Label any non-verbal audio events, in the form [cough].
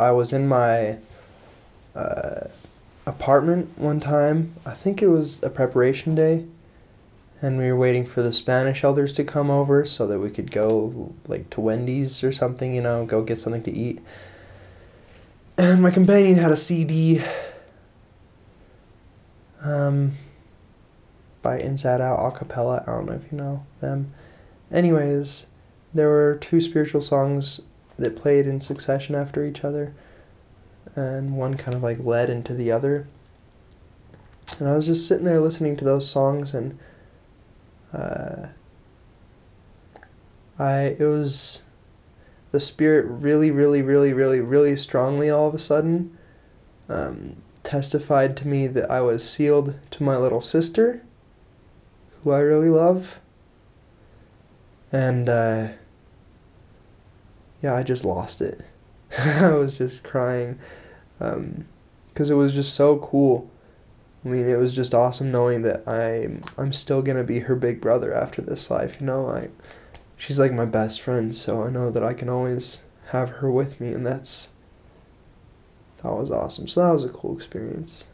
I was in my uh, apartment one time. I think it was a preparation day, and we were waiting for the Spanish elders to come over so that we could go like to Wendy's or something, you know, go get something to eat. And my companion had a CD um, by Inside Out Acapella. I don't know if you know them. Anyways, there were two spiritual songs that played in succession after each other, and one kind of like led into the other. And I was just sitting there listening to those songs, and uh, I it was the spirit really, really, really, really, really strongly all of a sudden um, testified to me that I was sealed to my little sister, who I really love. And uh, yeah, I just lost it. [laughs] I was just crying because um, it was just so cool. I mean, it was just awesome knowing that I'm I'm still gonna be her big brother after this life. You know, I she's like my best friend, so I know that I can always have her with me, and that's that was awesome. So that was a cool experience.